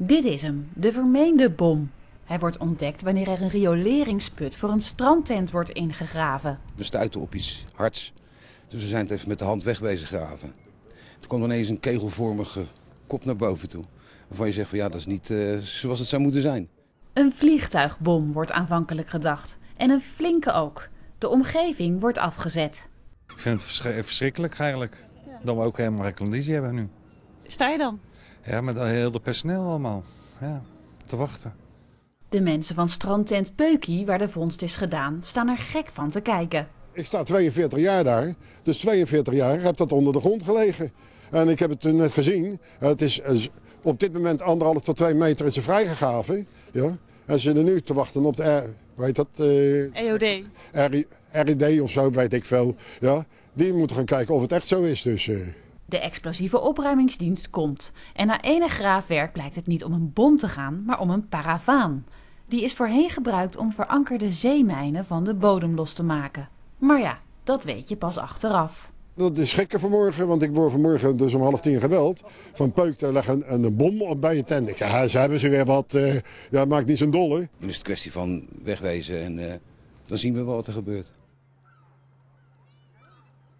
Dit is hem, de vermeende bom. Hij wordt ontdekt wanneer er een rioleringsput voor een strandtent wordt ingegraven. We stuiten op iets hards, dus we zijn het even met de hand wegwezen graven. Er kwam ineens een kegelvormige kop naar boven toe. Waarvan je zegt van ja, dat is niet uh, zoals het zou moeten zijn. Een vliegtuigbom wordt aanvankelijk gedacht. En een flinke ook. De omgeving wordt afgezet. Ik vind het verschrikkelijk eigenlijk. Dat we ook helemaal geen conditie hebben nu. Sta je dan? Ja, met heel het personeel allemaal. Ja, te wachten. De mensen van strandtent Peukie, waar de vondst is gedaan, staan er gek van te kijken. Ik sta 42 jaar daar, dus 42 jaar heb dat onder de grond gelegen. En ik heb het net gezien. Het is op dit moment anderhalf tot twee meter is er vrijgegaven. Ja. En ze zitten nu te wachten op de, weet dat? Uh, EOD. RID of zo, weet ik veel. Ja. Die moeten gaan kijken of het echt zo is. Dus, uh. De explosieve opruimingsdienst komt. En na enig graafwerk blijkt het niet om een bom te gaan, maar om een paravaan. Die is voorheen gebruikt om verankerde zeemijnen van de bodem los te maken. Maar ja, dat weet je pas achteraf. Dat is schrikken vanmorgen, want ik word vanmorgen dus om half tien gebeld. Van Peuk, daar ligt een, een bom bij je tent. Ik zeg, ze hebben ze weer wat, uh, ja, maakt niet zo'n dolle. Dan is het kwestie van wegwezen en uh, dan zien we wat er gebeurt.